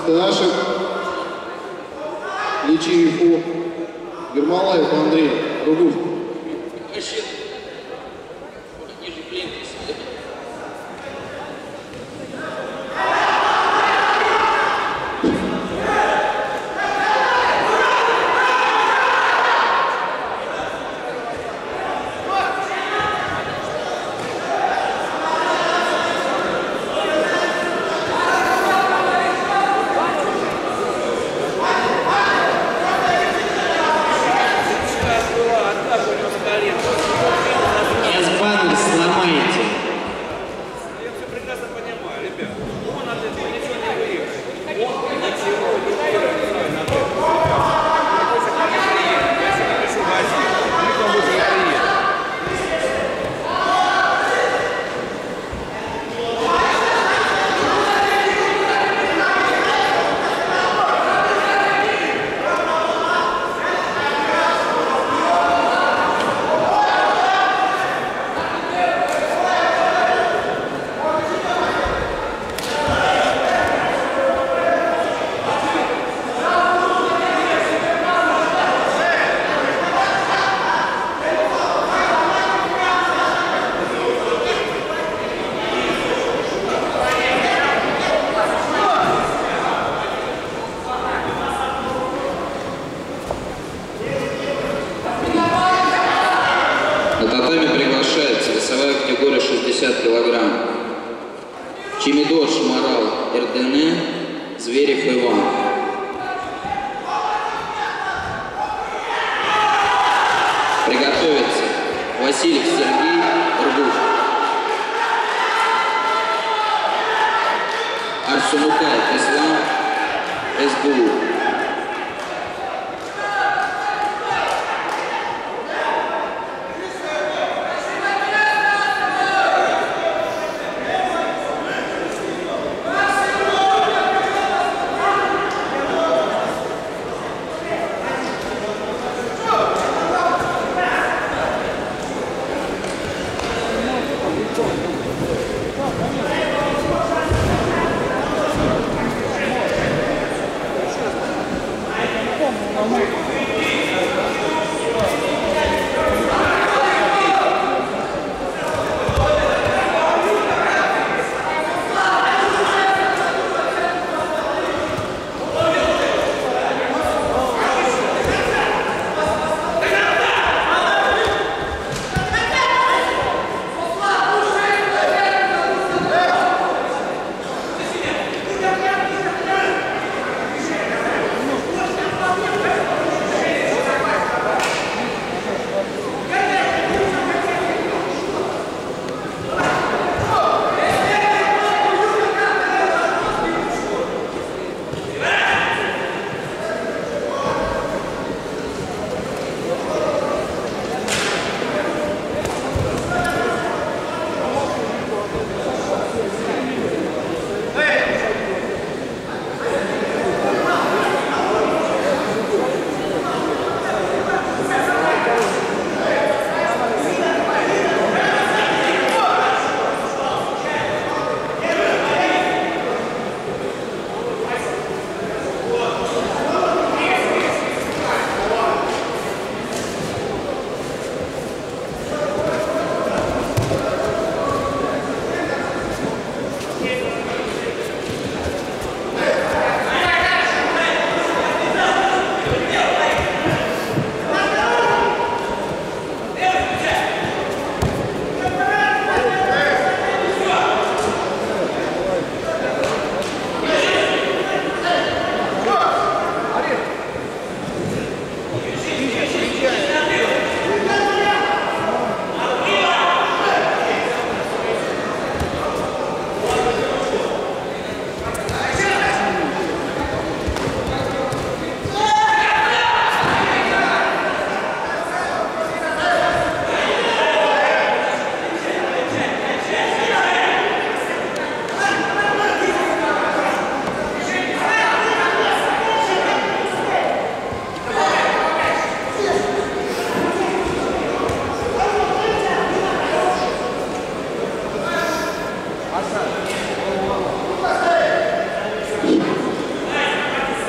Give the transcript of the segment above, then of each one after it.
Стадашев, Личиев, Ермолаев Андрей Ругуль. Зверев Иван. Приготовиться. Василий Сергей Ргуш. Арсулукаев Ислам Эсбулу.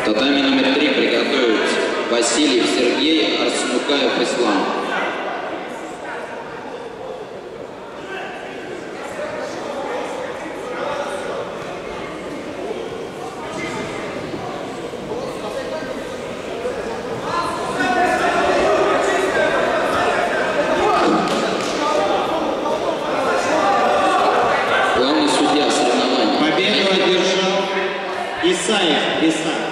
Татами номер три приготовиться. Васильев Сергей, Арсенукаев Ислам. Главный судья соревнований. Победу одержал Исаев Исаев.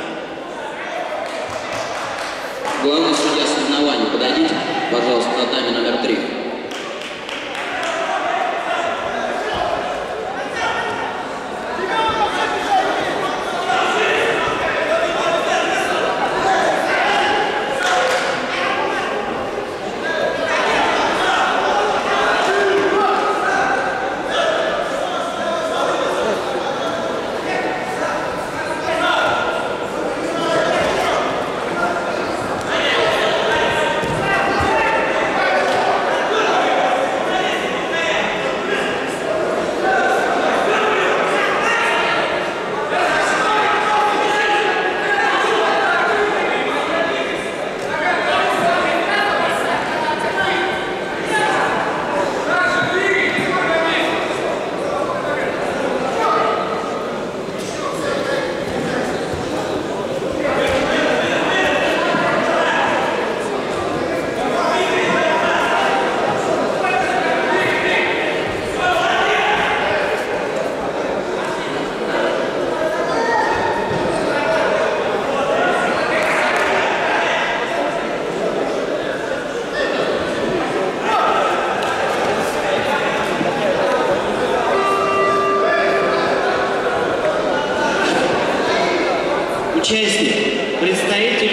Главный судья соревнований. Подойдите, пожалуйста, к татами номер три.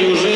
Уже